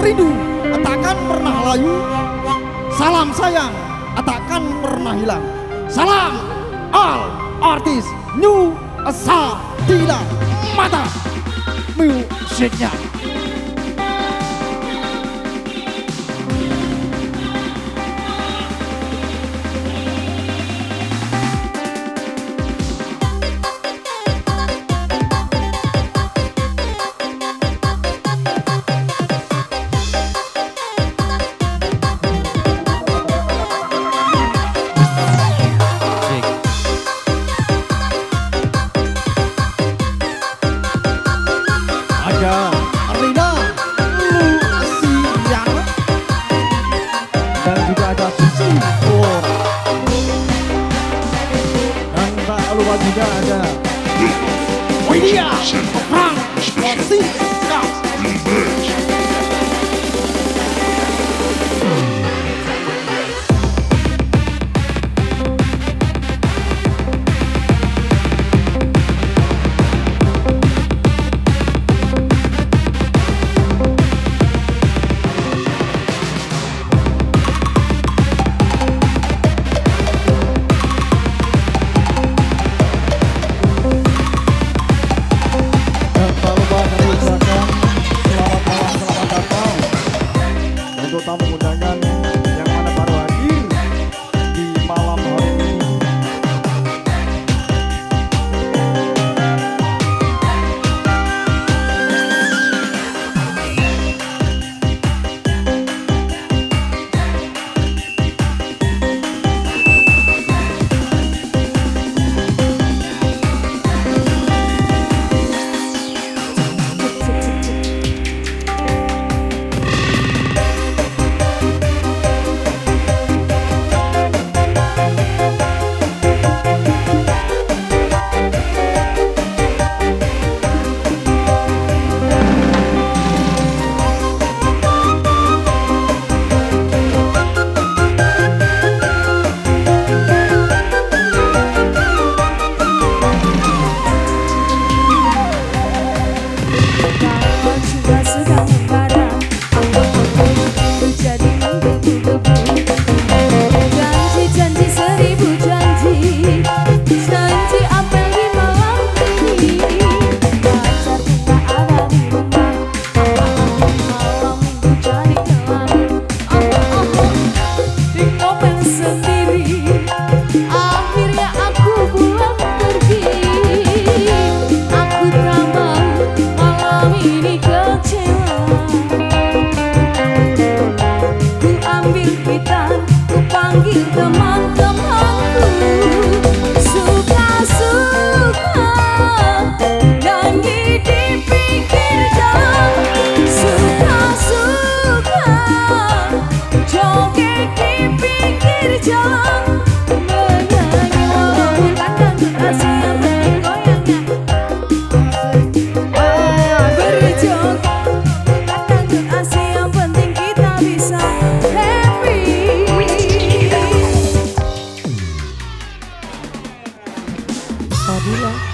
rindu takkan pernah layu. Salam sayang takkan pernah hilang. Salam all artis new Asal Satila mata musiknya. Manila.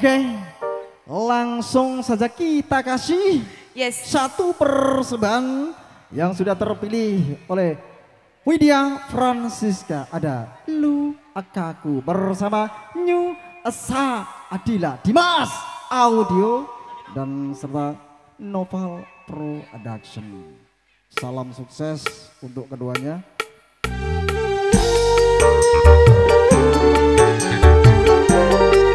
Oke, langsung saja kita kasih yes. satu persembahan yang sudah terpilih oleh Widya Francisca. Ada Lu Akaku bersama New Esa Adila Dimas Audio dan serta Novel Production. Salam sukses untuk keduanya. Belum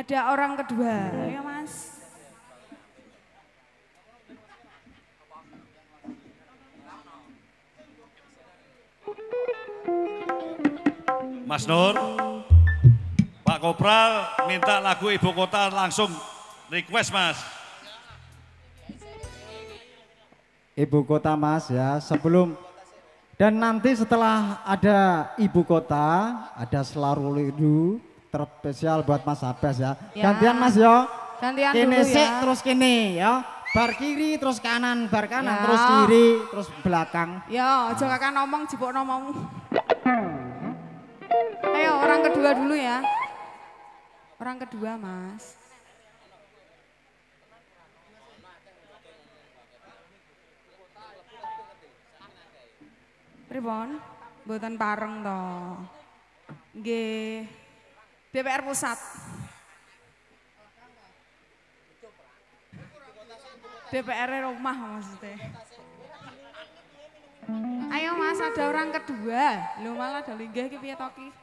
Ada orang kedua, ya mas. Mas Nur, Pak Kopral minta lagu ibu kota langsung request Mas. Ibu kota Mas ya sebelum dan nanti setelah ada ibu kota ada selalu itu terspesial buat Mas Abbas ya. Ya. Gantian Mas yo. Gantian Kene dulu sik ya. terus kene ya. Bar kiri terus kanan, bar kanan Ya. terus kiri terus belakang. Ya, aja kakak ngomong, jipuk ngomong. Ayo orang kedua dulu ya. Orang kedua mas. Pripon? Mboten pareng to. Nggih. DPR pusat. DPR rumah maksudnya. Ayo mas, ada orang kedua. Lu malah ada linggah piye toki?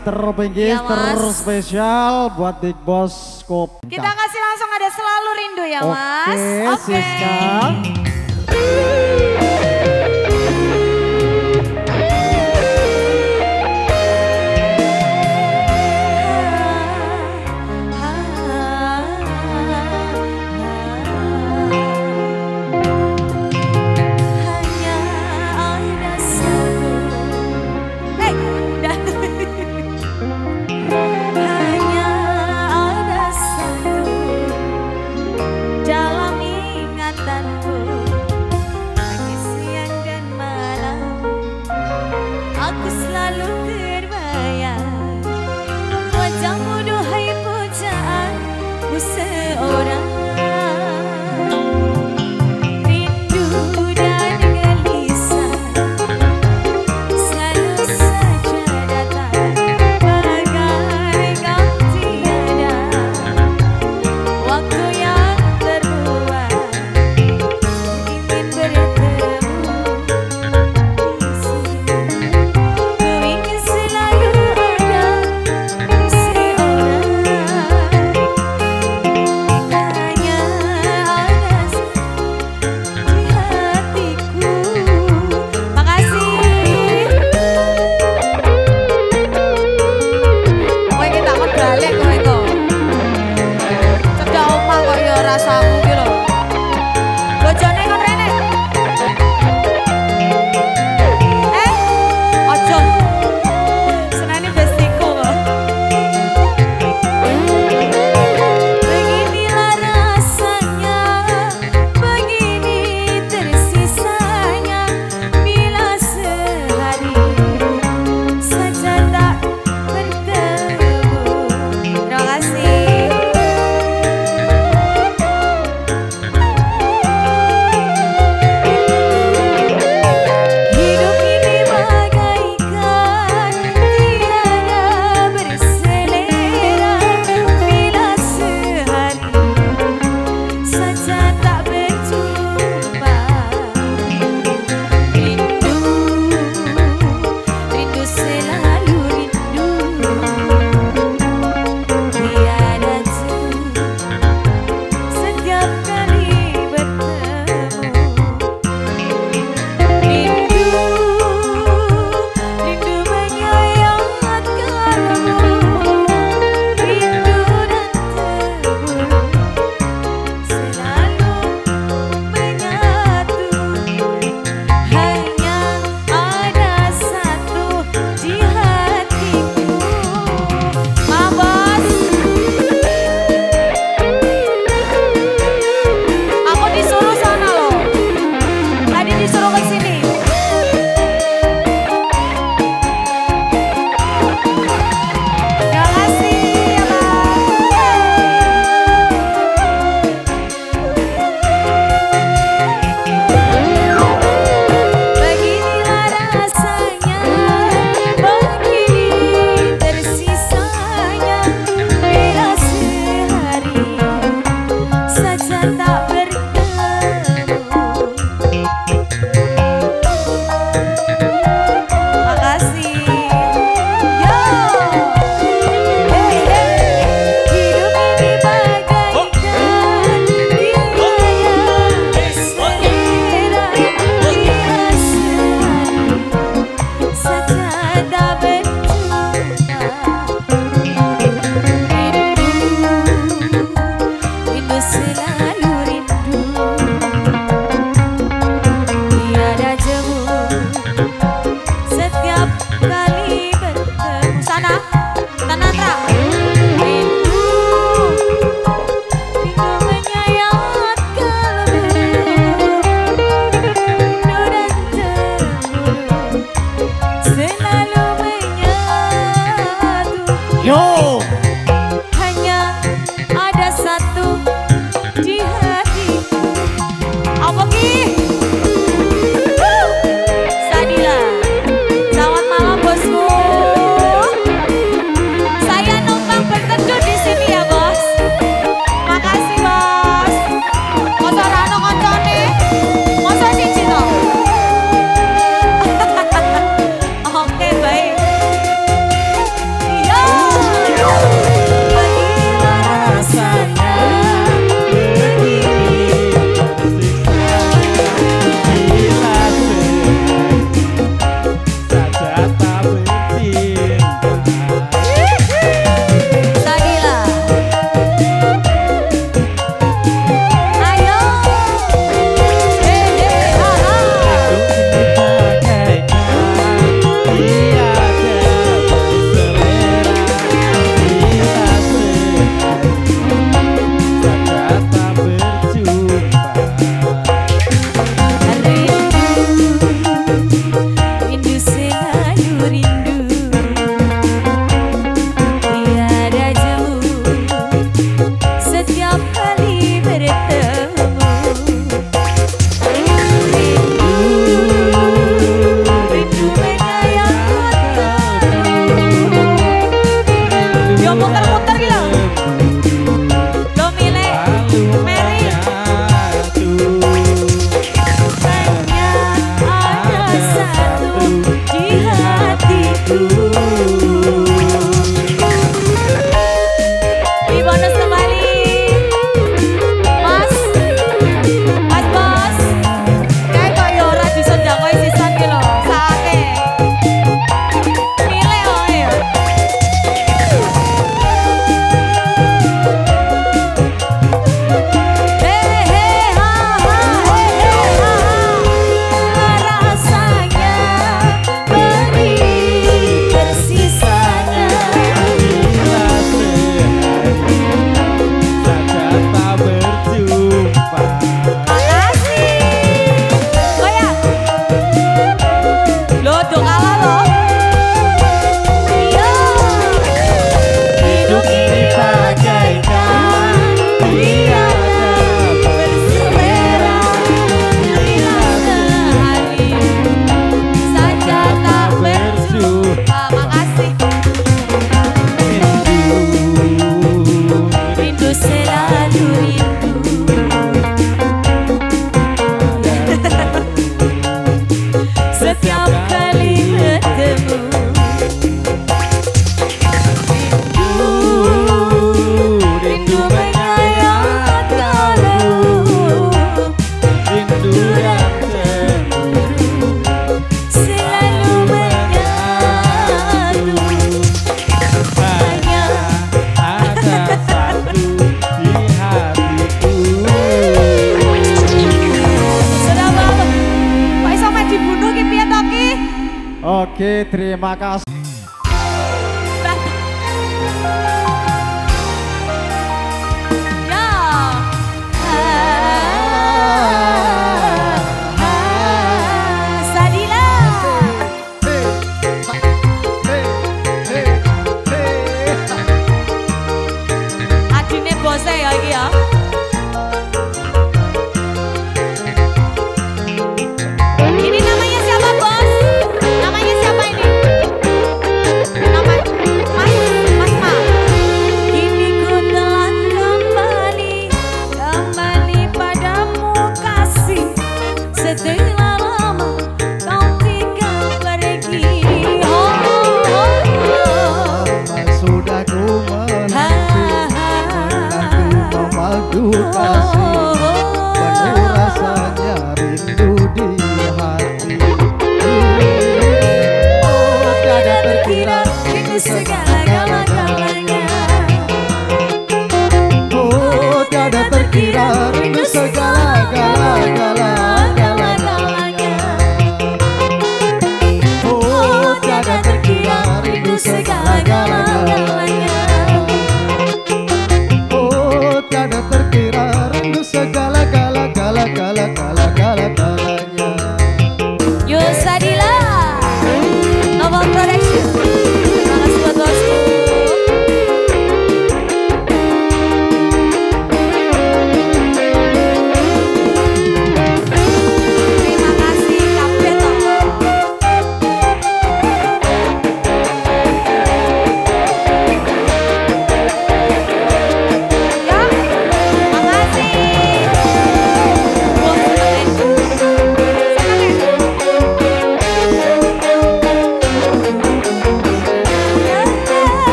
terpinggir terpinggis, iya, terspesial buat Big Boss Kop. Kita kasih langsung ada selalu rindu ya Mas. Oke, okay, okay. Siska.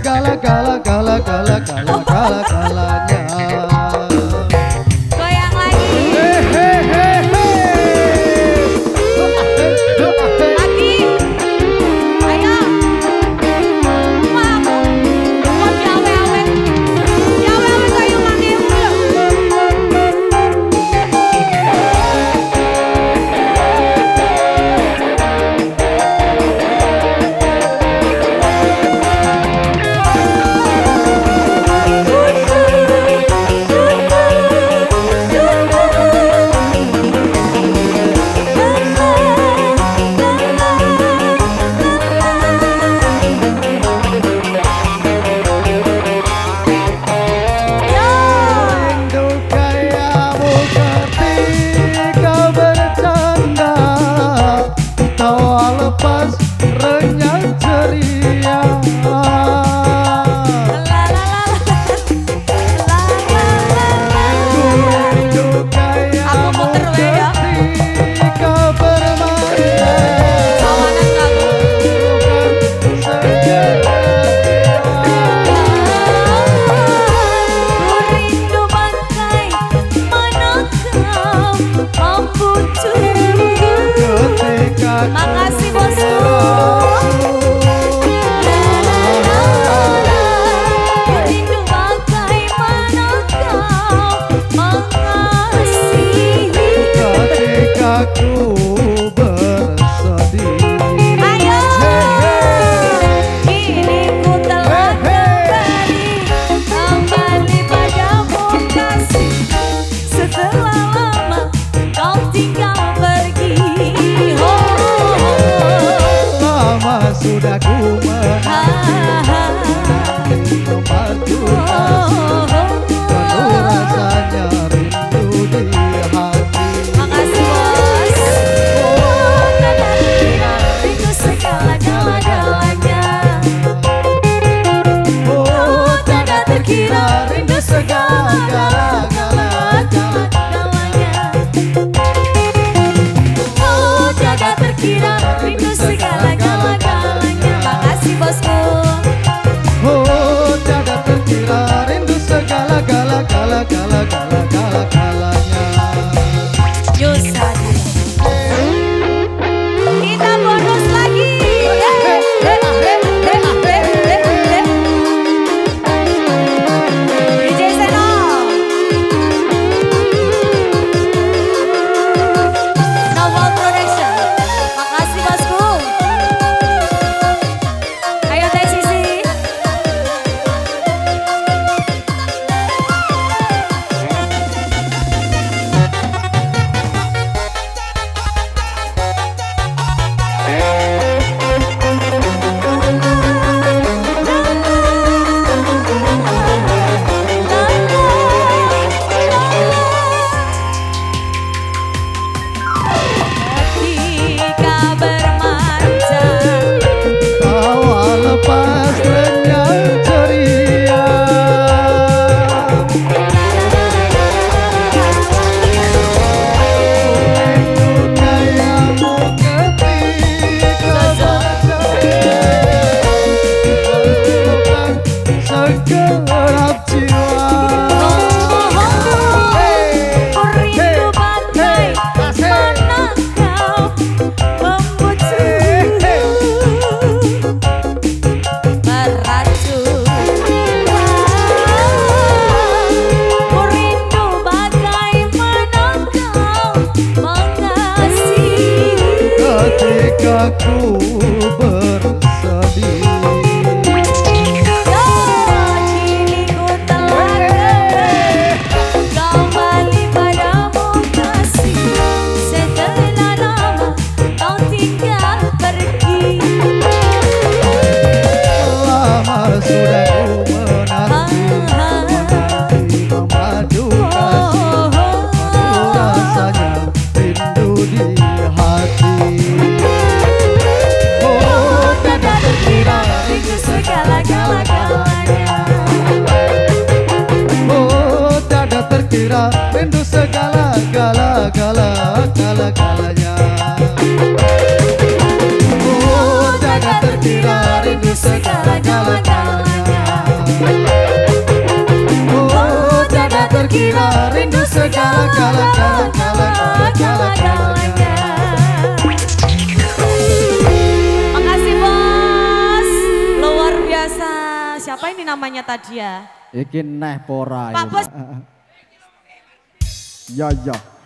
Rindu segala-gala-gala-gala-gala-gala-galanya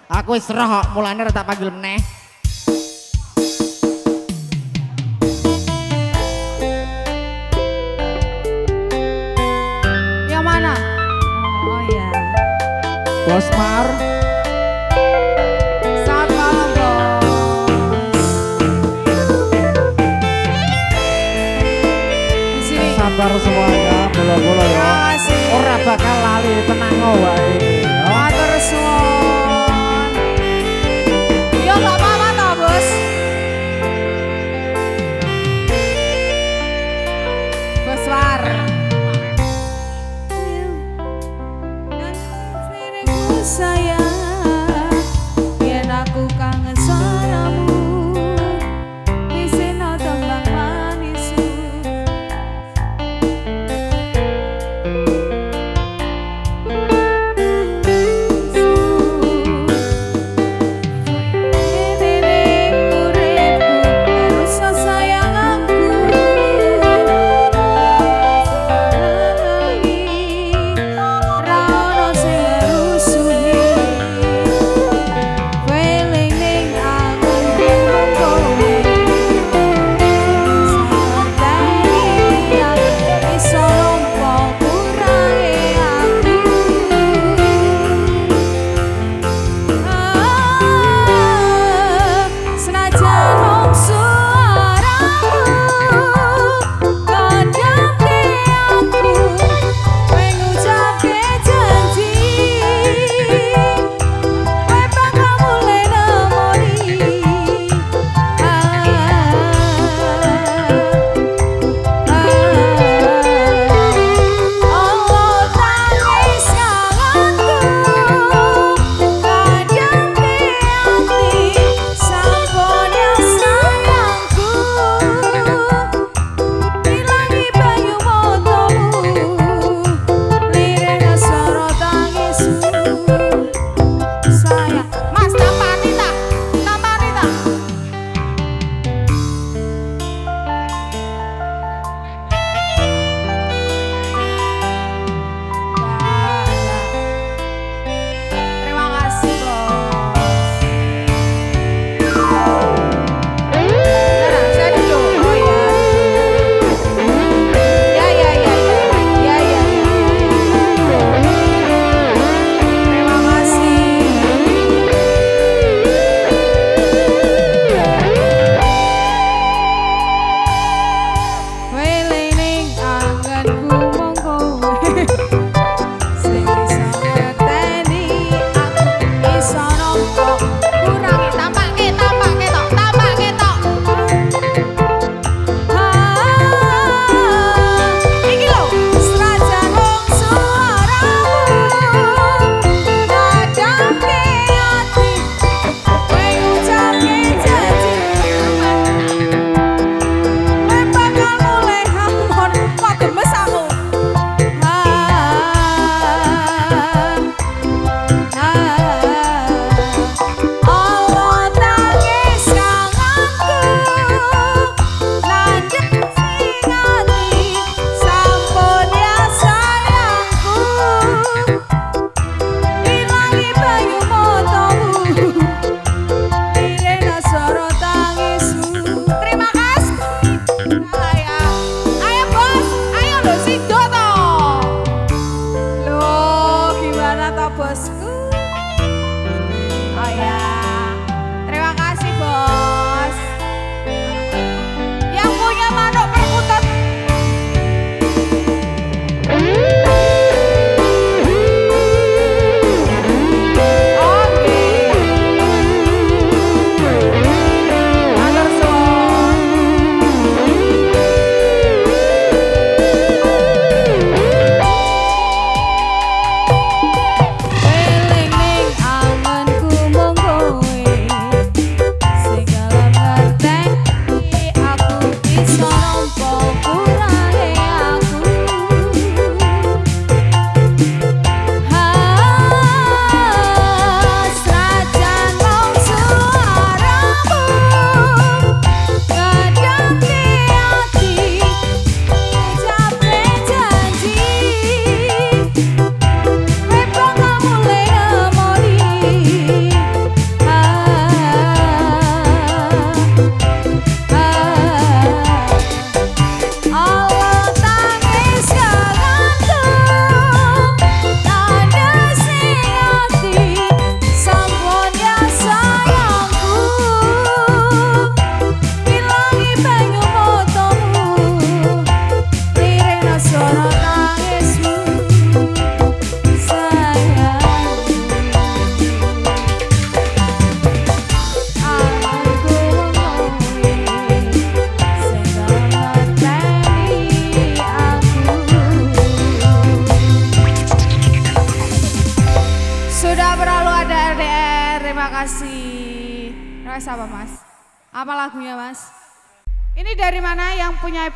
Aku mulane ora tak panggil meneh.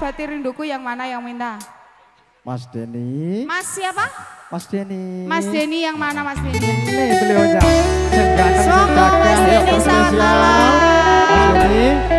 Yang punya bati rinduku, yang mana yang minta? Mas Denny. Mas siapa? Mas Denny. Mas Denny yang mana mas Denny? Ini beliaunya. Semoga Mas Denny selamat Mas Denny.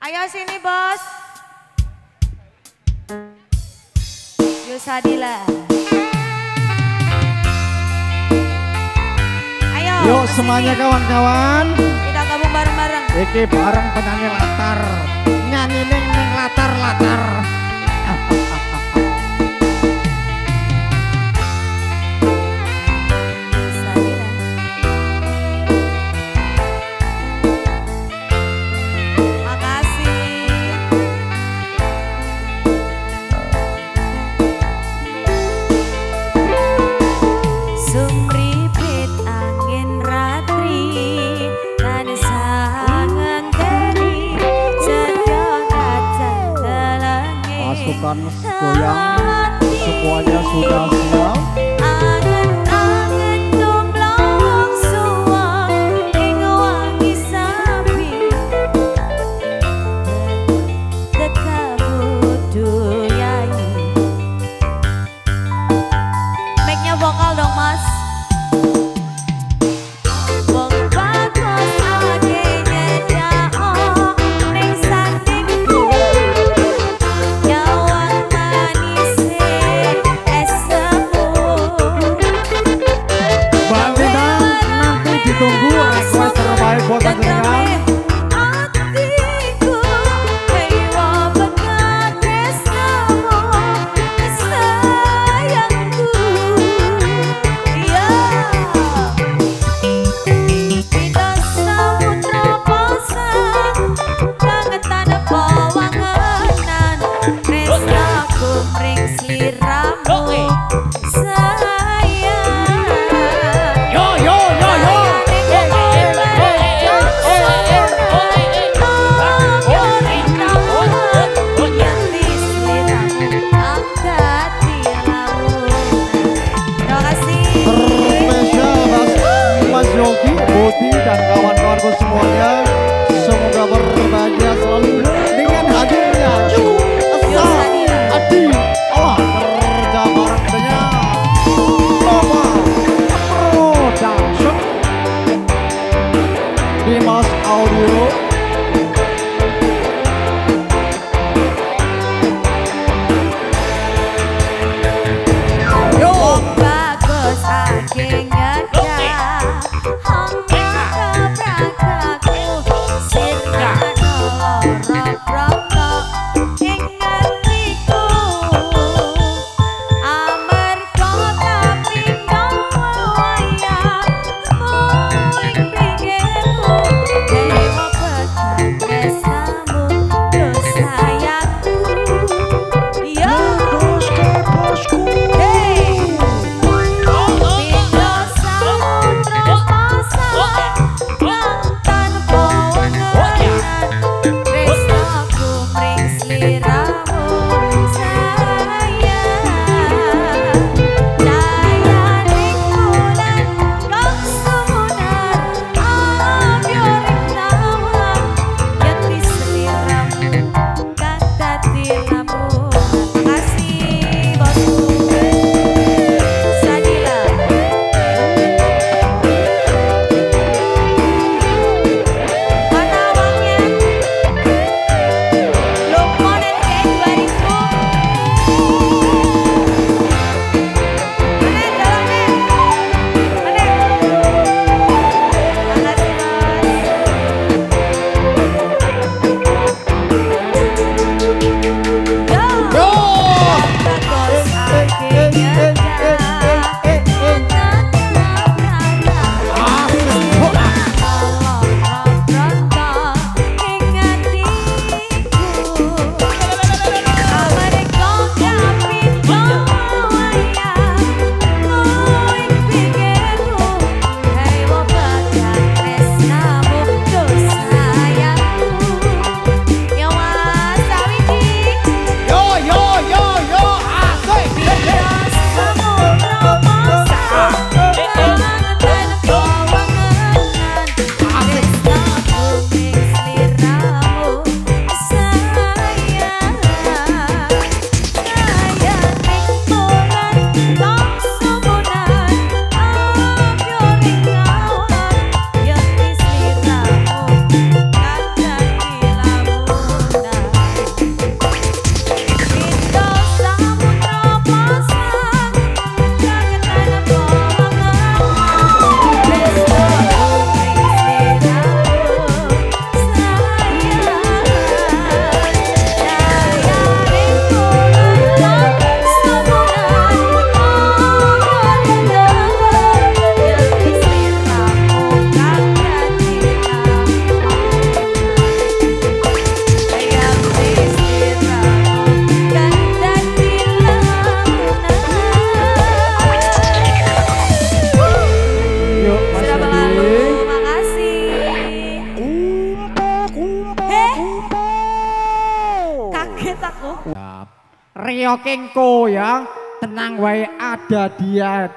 Ayo sini bos. Yusadila. Ayo. Yuk semuanya kawan-kawan. Kita gabung bareng-bareng. Iki bareng penyanyi latar. Nyanyi neng neng latar latar. goyang. Semuanya sudah siap.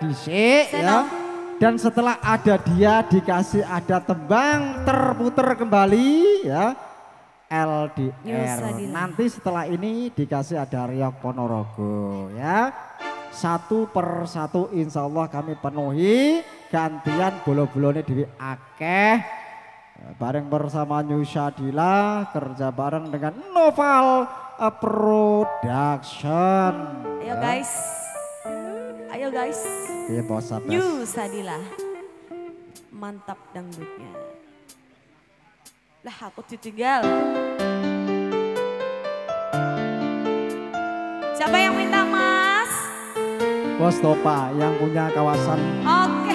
dhisik ya. Dan setelah ada dia dikasih ada tembang terputar kembali ya. LDR. Nanti setelah ini dikasih ada Riok Ponorogo ya. Satu per satu insya Allah kami penuhi gantian bolo-bolone diri Akeh bareng bersama Nyusadila kerja bareng dengan Noval Production. Ayo ya. guys guys. Iya bawa sapres. Sadila. Mantap dangdutnya. Lah aku ditinggal. Siapa yang minta mas? Bos Topa yang punya kawasan. Oke. Okay.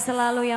Selalu